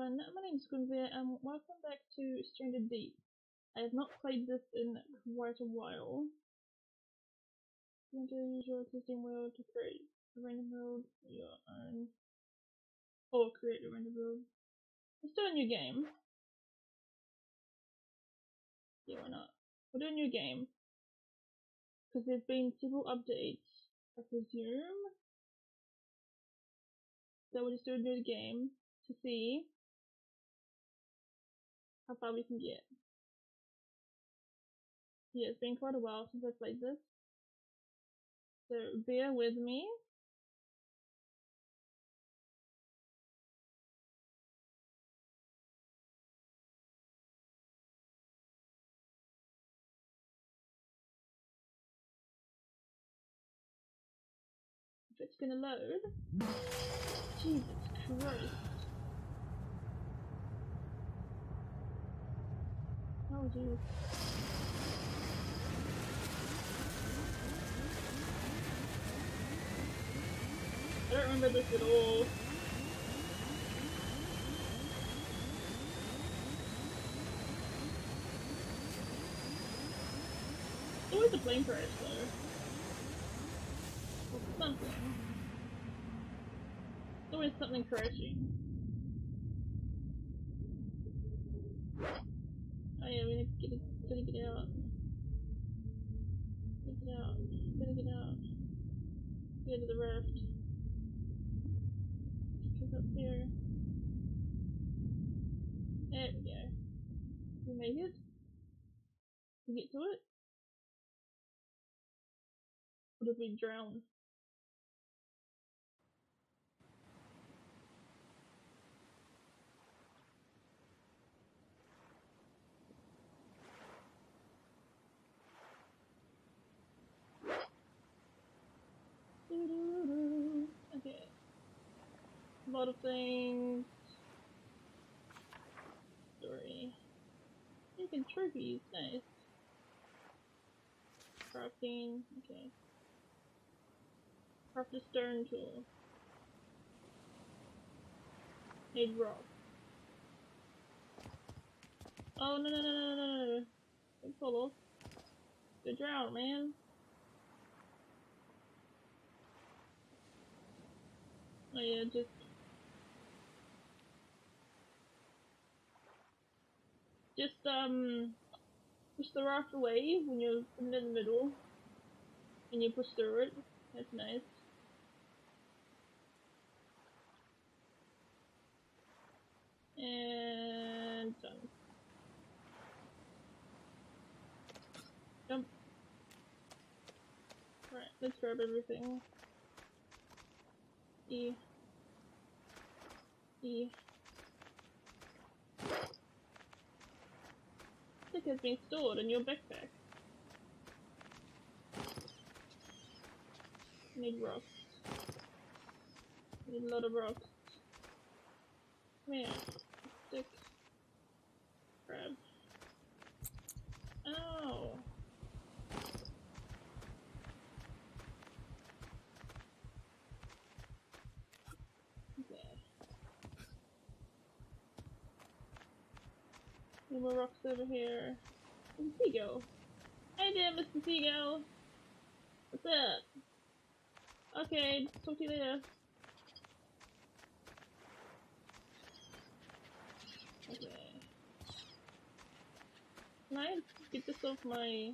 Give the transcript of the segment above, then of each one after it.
everyone, my name is Guinverre and welcome back to Stranded Deep. I have not played this in quite a while. Want to use your existing world to create a random world your own or create a random world. Let's do a new game. Yeah, why not? We'll do a new game. Because there's been several updates, I presume. So we'll just do a new game to see how far we can get. Yeah, it's been quite a while since I played this. So bear with me. It's gonna load. Jesus Christ. Oh jeez. I don't remember this at all. It's always a plane crash though. Or something. It's always something crashing. Oh yeah, we need to get it, gotta get out. Gotta get out. Gotta get out. Go to the raft. Check up here. There we go. We made it. We get to it. Or did we drown? Okay. A lot of things. Story. Making trophies, nice. Crafting, okay. Craft a stone tool. Need rock. Oh no no no no no no no! Don't fall off. Good drown, man. Oh yeah, just just um push the raft away when you're in the middle and you push through it. That's nice. And done. Jump. Right, let's grab everything. E. E. Stick has been stored in your backpack. Need rocks. Need a lot of rocks. Come here. Stick. Grab. Oh. Okay. Any more rocks over here? There's a seagull. Hey there, Mr. Seagull. What's up? Okay, talk to you later. Okay. Can I get this off my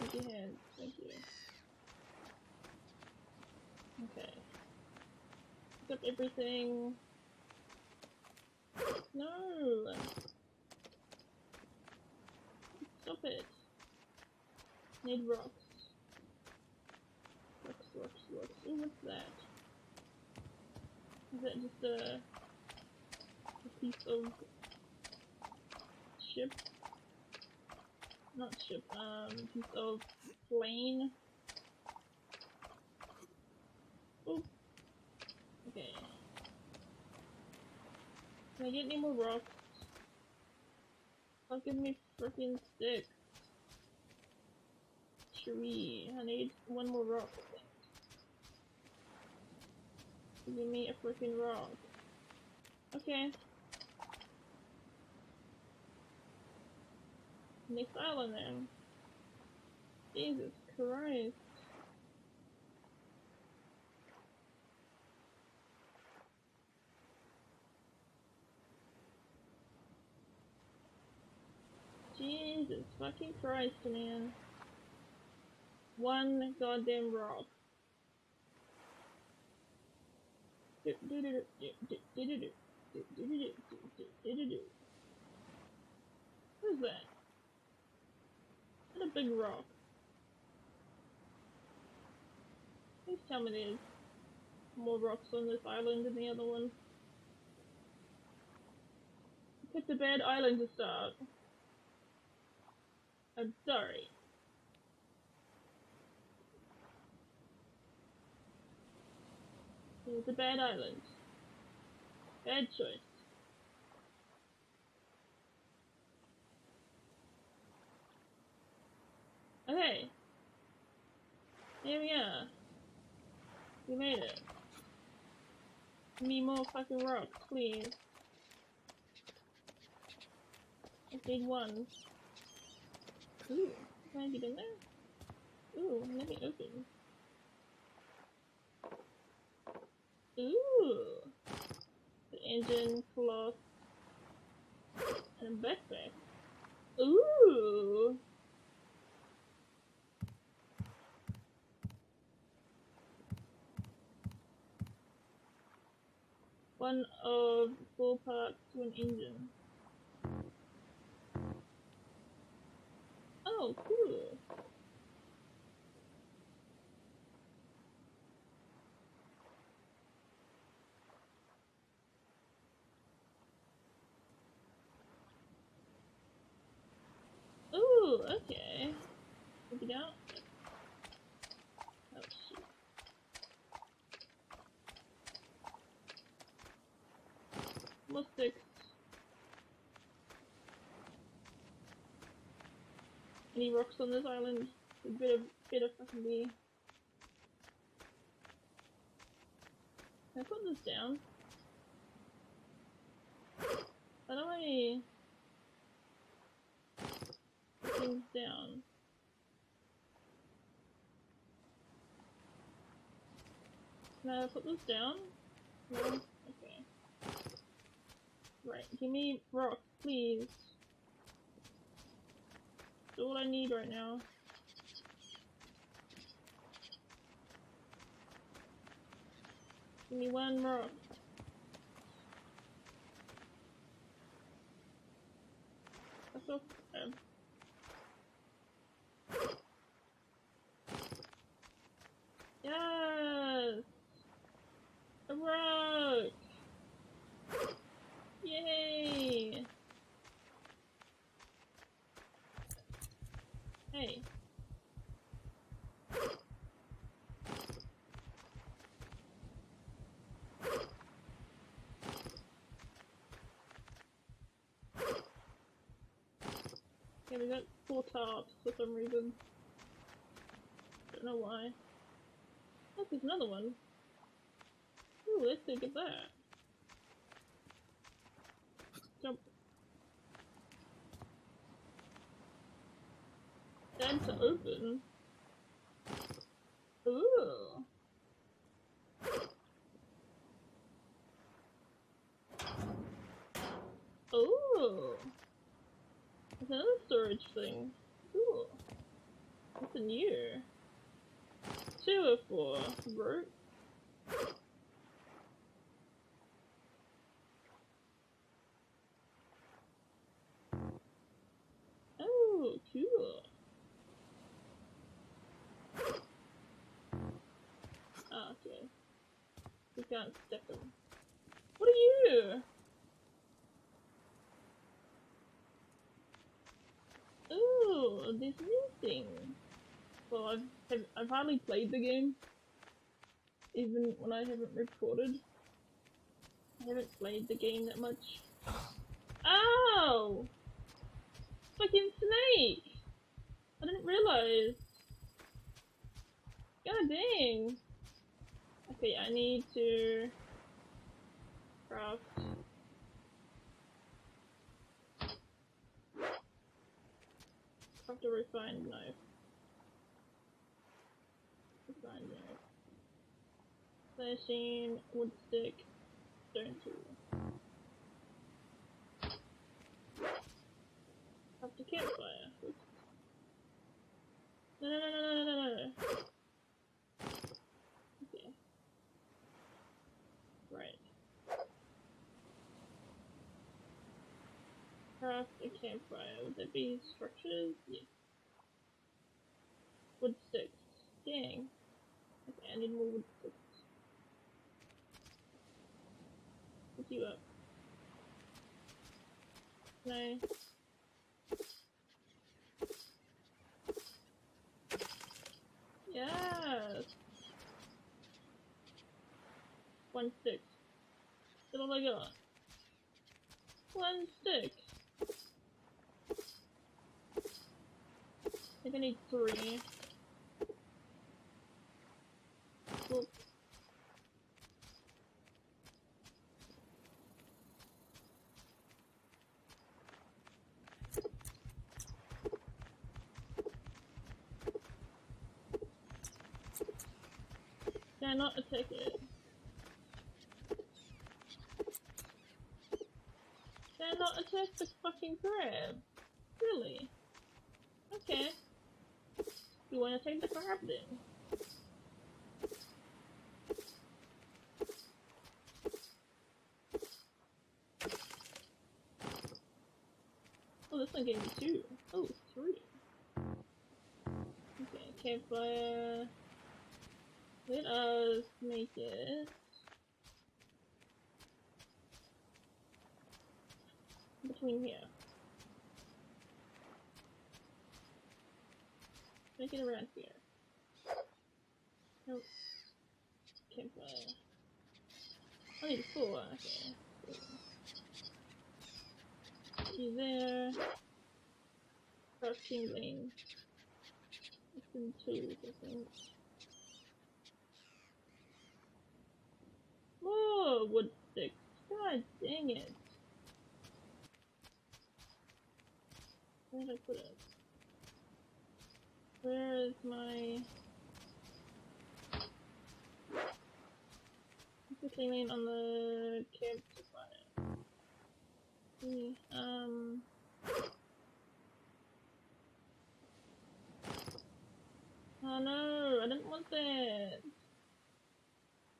empty hand? Thank you. Okay. Pick up everything. No! Stop it. Need rocks. Rocks, rocks, rocks. Ooh, what's that? Is that just a, a piece of ship? Not ship, um, piece of plane. Oop. Okay. Can I get any more rocks? Don't give me freaking sticks. Tree. I need one more rock, Give me a freaking rock. Okay. Next island then. Jesus Christ. Jesus fucking Christ, man. One goddamn rock. Who's that? What a big rock. Please tell me there's more rocks on this island than the other one. Picked a bad island to start. I'm sorry. It's a bad island. Bad choice. Okay. Here we are. We made it. Give me more fucking rocks, please. I need one. Ooh, I get in there? Ooh, let me open. Ooh! The engine, cloth, and backpack. Ooh! One of four parts to an engine. Oh, cool. Ooh, okay. Take it out. Oh, shoot. More sticks. Any rocks on this island? A bit of bit of fucking bee. Can I put this down? How do I put things down? Can I put this down? No? Okay. Right, give me rocks, please. That's all I need right now. Give me one rock. That's all. Um, yes! A rock! Yay! Hey. Yeah, we got four tops for some reason. Don't know why. Oh, there's another one. Ooh, let's look at that. Jump. Then to open. Ooh. Ooh. Another storage thing. Ooh. What's in here? Two or four. Rope. Oh, cool. Can't step them. What are you? Ooh, this new thing. Well, I've have, I've hardly played the game, even when I haven't recorded. I haven't played the game that much. Oh, fucking snake! I didn't realize. God dang. Okay, I need to craft craft a refined knife. Refined knife. Slashing, wood stick, stone tool. Craft a campfire. No, no, no, no, no, no, no, no. Okay. Right. Craft a campfire. Would there be structures? Yeah. Wood sticks. Dang. Okay, I need more wood sticks. Put you up. No. Yes. One stick. That's all I got. One stick. I think I need three. Cool. Can I not attack it? Can I not attack the fucking crab? Really? Okay. You wanna take the crab then? Oh, this one gave me two. Oh, three. Okay, campfire. Let us make it between here. Make it around here. Nope. Campfire. I need four. Okay. You there. Lane. It's in two, I think. Oh, wood sticks. God dang it. Where did I put it? Where is my... What's the name on the campfire? Hmm, Um... Oh no, I didn't want that.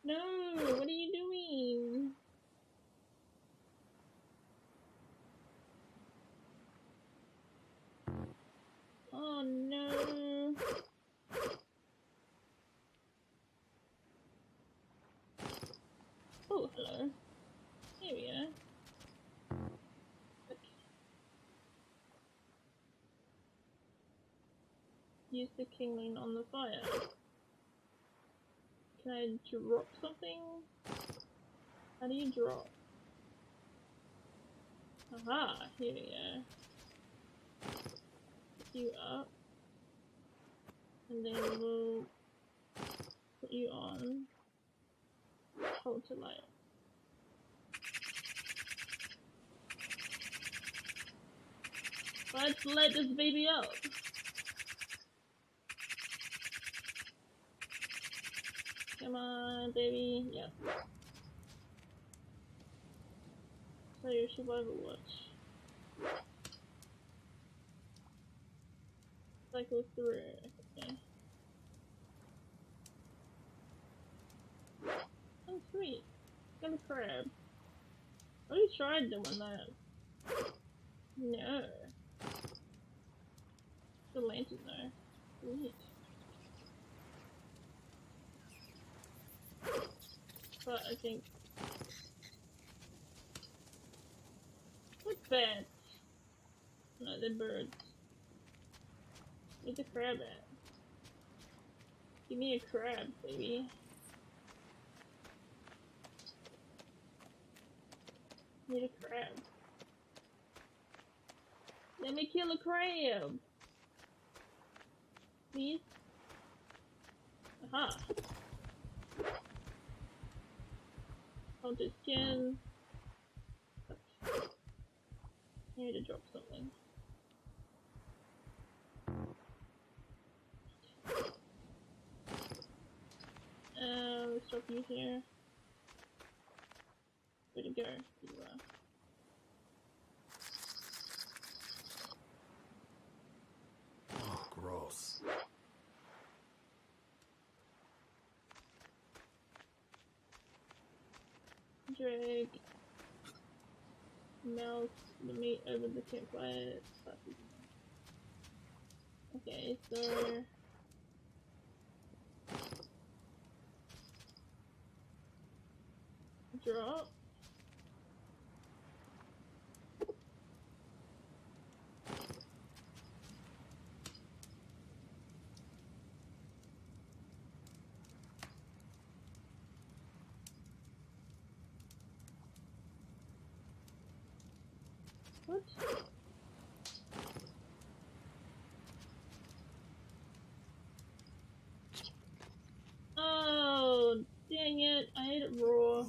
No, what are you doing? Oh no. Oh, hello. Here we are. Okay. Use the kindling on the fire. Can I drop something? How do you drop? Aha, here we go. You up. And then we'll put you on. Hold to light. Let's let this baby out. Come on, baby. Yep. So your survival watch. Cycle through. Okay. Oh, sweet. Got a crab. I already tried doing that. No. The lantern though. Sweet. But I think... What's that? No, they're birds. Where's the crab at? Give me a crab, baby. Need a crab. Let me kill a crab! Please? Aha! I'll do skin. I need to drop something. Let's you here. Where'd it go? Oh, gross. Drag. Melt the meat over the campfire. Okay, so drop. What? Oh, dang it. I ate it raw.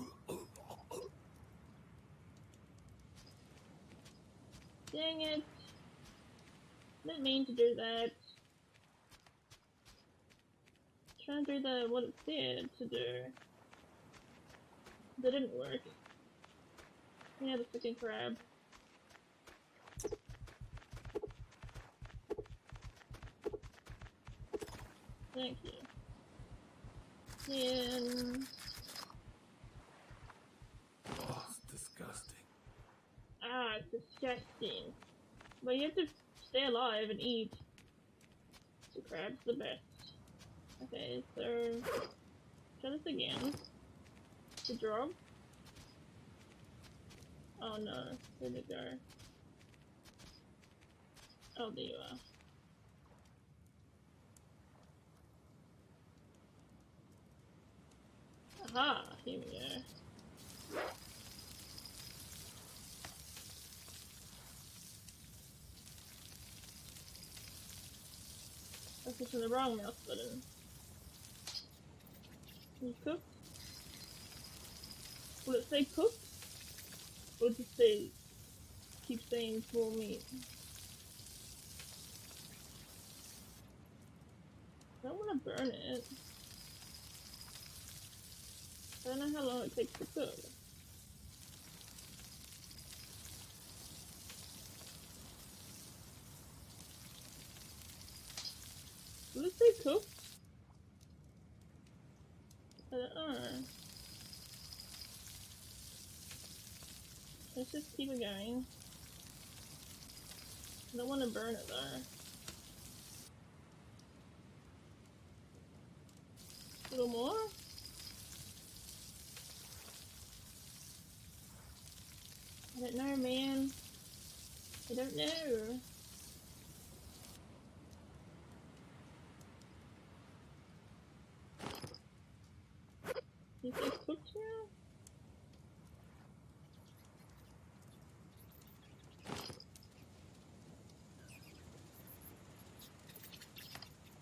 Dang it. Didn't mean to do that. Trying to do the what it said to do. That didn't work. Yeah, the freaking crab. Thank you. And Oh, it's disgusting. Ah, it's disgusting. But you have to stay alive and eat. The crab's the best. Okay, so try this again. To drop. Oh no, where'd it go? Oh, there you are. Aha, here we go. I'm pushing the wrong mouse button. Uh, Can you cook? Will it say cook? Or just say, keep saying small meat? I don't want to burn it. I don't know how long it takes to cook. It? I don't know. Let's just keep it going. I don't want to burn it though. A little more? I don't know, man. I don't know.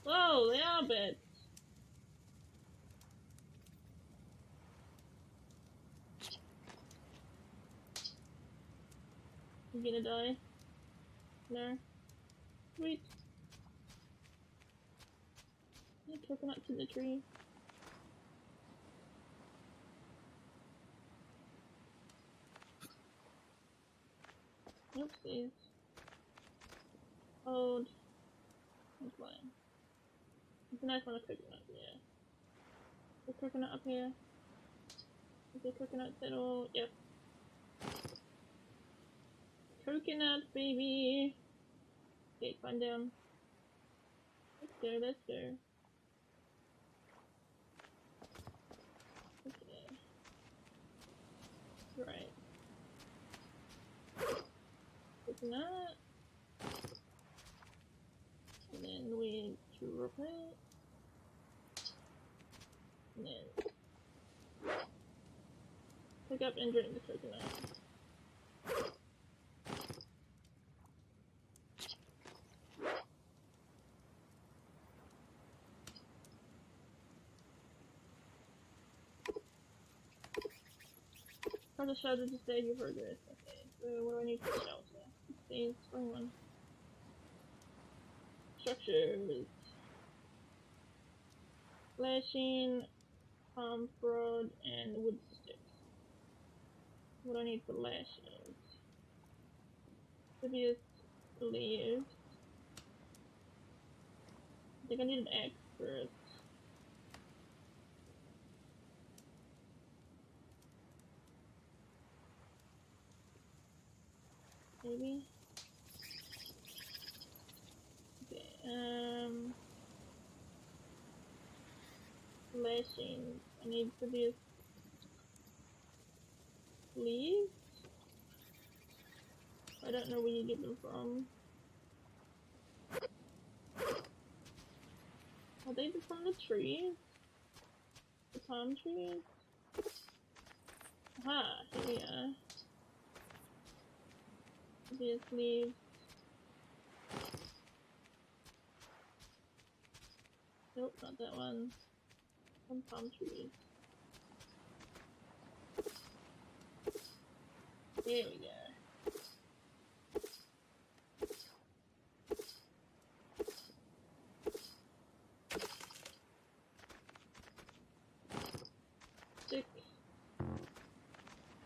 Whoa, they are bits. You gonna die? No. Sweet. Yeah, coconuts in the tree. Oopsies. Hold. That's fine. It's a nice one of coconut, yeah. The coconut up here. Is there coconuts at all? Yep. Coconut, baby! Okay, climb down. Let's go, let's go. Okay. Right. Coconut. And then we drop it. And then pick up and drink the coconut. Of shelter to save your progress. Okay, so what do I need for shelter? Save spring one. Structures. Lashing, palm frond, and wood sticks. What do I need for lashes? Fibrous leaves. I think I need an axe first. Maybe? Okay, um... Lashing. I need to be leaves? I don't know where you get them from. Are they from the trees? The palm trees? Aha, here we are. These leaves. Nope, not that one. Some palm trees. There we go. Stick.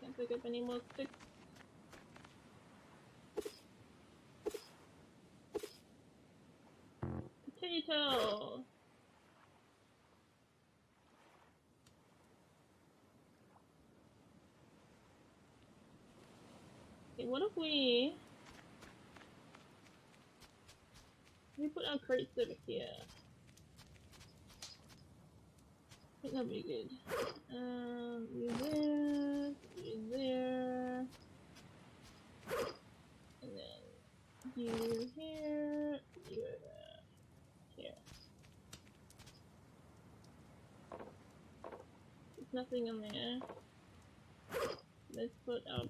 Can't pick up any more sticks. Potato! Okay, what if we... Our crates over here. I think that'd be good. Um, you there, you there. And then you here, you here. There's nothing in there. Let's put our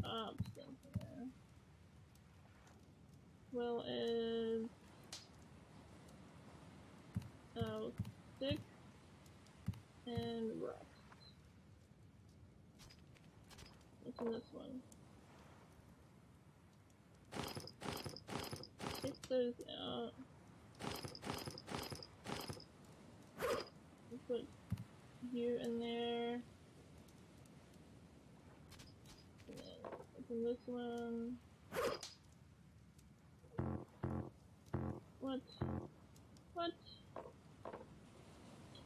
tops in here. Well as our stick and rocks. What's in this one? Take those out. Put you in there. And then this one. What?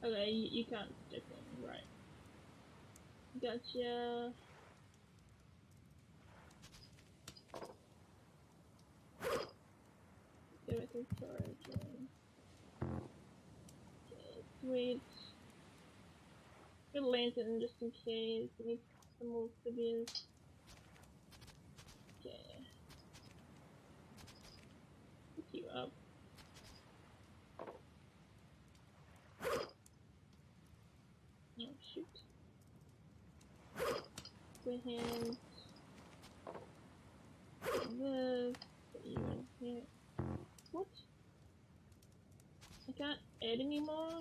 Okay, you, you can't stick them, right. Gotcha. Give it some storage. sweet. Good lantern just in case. Need some more civilians. Okay. Pick you up. Oh shoot. Good hands. This. Put you in here. What? I can't anymore?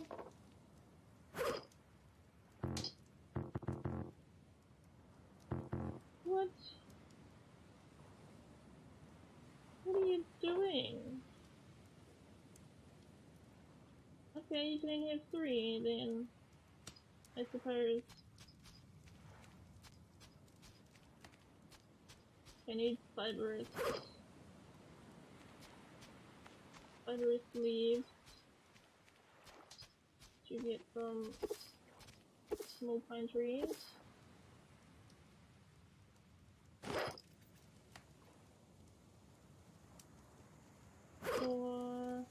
What? What are you doing? Okay, you can only have three, then I suppose. I need fibrous. Fibrous leaves. To get from small pine trees. For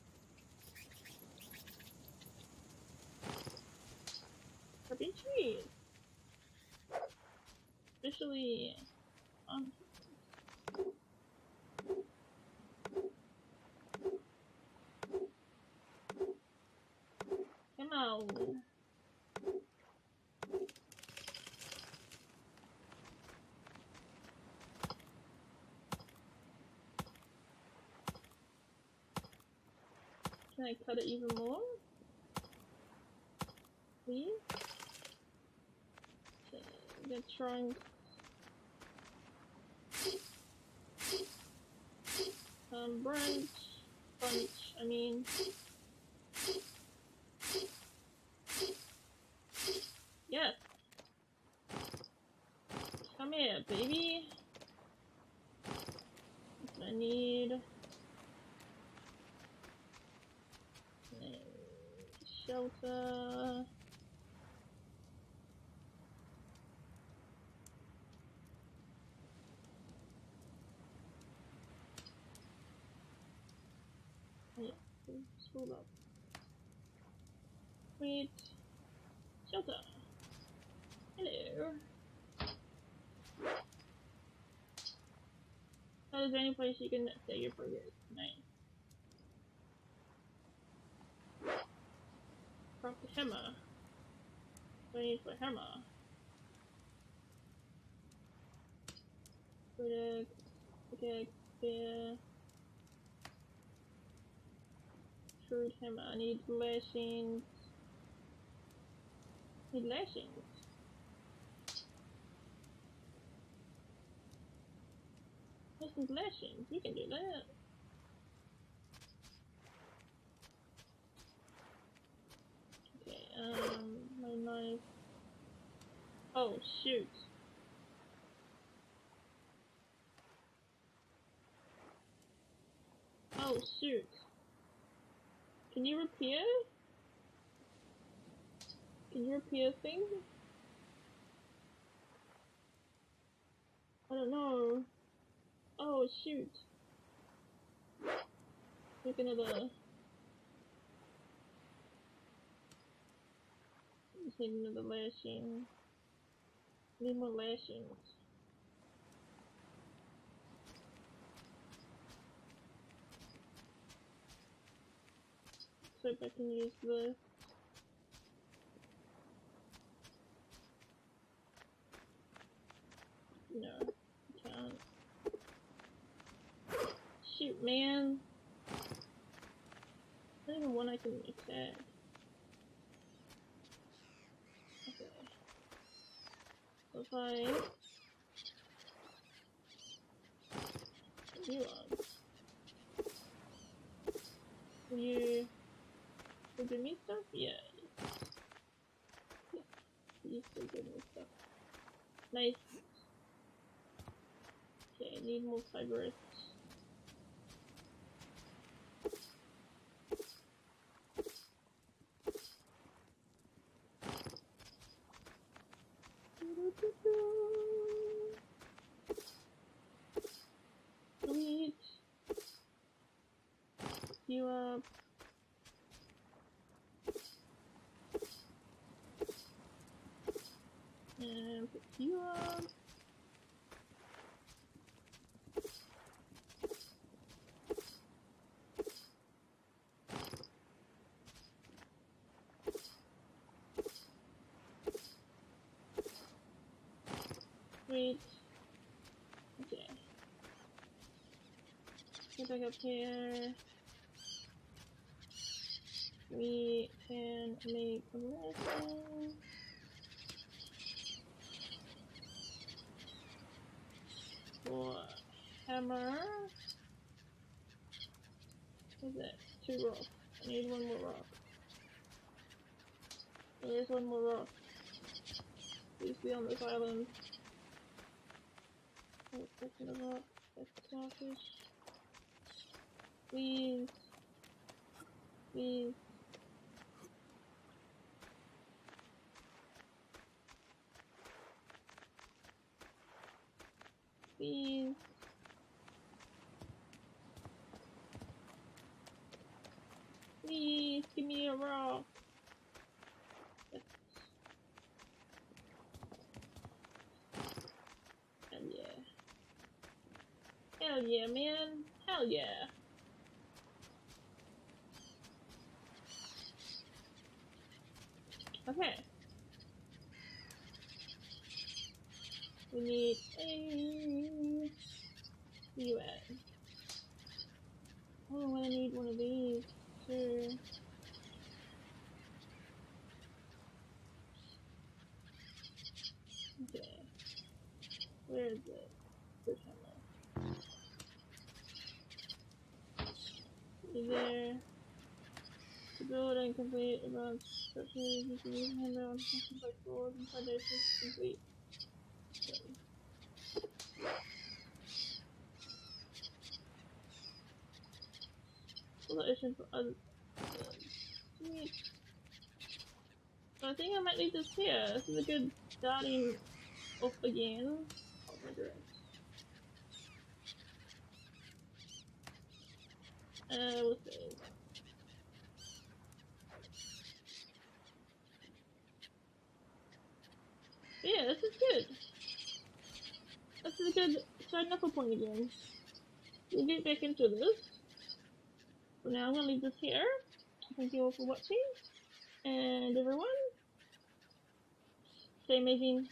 Happy trees. Especially Can I cut it even more? Please? Okay, the trunk. Um, branch. Bunch, I mean. Here, baby. I need. Shelter. Yeah, scroll up. Wait. Shelter. Hello. Oh, is any place you can say your prayers tonight? What do I need for a hammer? Critic, okay, spear. Crude hammer. I need lashings. Need lashings. Lashings, lashings. You can do that. Okay, um, my knife. Oh, shoot. Oh, shoot. Can you repair? Can you repair things? I don't know. Oh, shoot. Make another. Need another lashing. Need more lashings. So if I can use this. No, I can't. Man. Not even one I can attack. Okay. So if I... You on. Will you... Will give me stuff? Yeah. Yeah. You still give me stuff. Nice. Okay, I need more fibrous. Sweet. You up. And pick you up. Sweet. Okay. Get back up here. We can make a lesson. For hammer. What's that? Two rock. I need one more rock. There's one more rock. Please be on this island. Oh, picking it up. That's. Please. Please. Please. Please, give me a rock. Hell yeah. Hell yeah, man. Hell yeah. Okay. We need a you at. Oh, I need one of these too. Okay. Where is it? This one. There. To build and complete advanced structures, you can use handrail and functions like floors and foundations to complete. them. Solution for other. I think I might leave this here. This is a good starting off again. Oh my goodness. Uh, we'll see. Yeah, this is good. This is a good starting off a point again. We'll get back into this. For now, I'm gonna leave this here. Thank you all for watching. And everyone, stay amazing,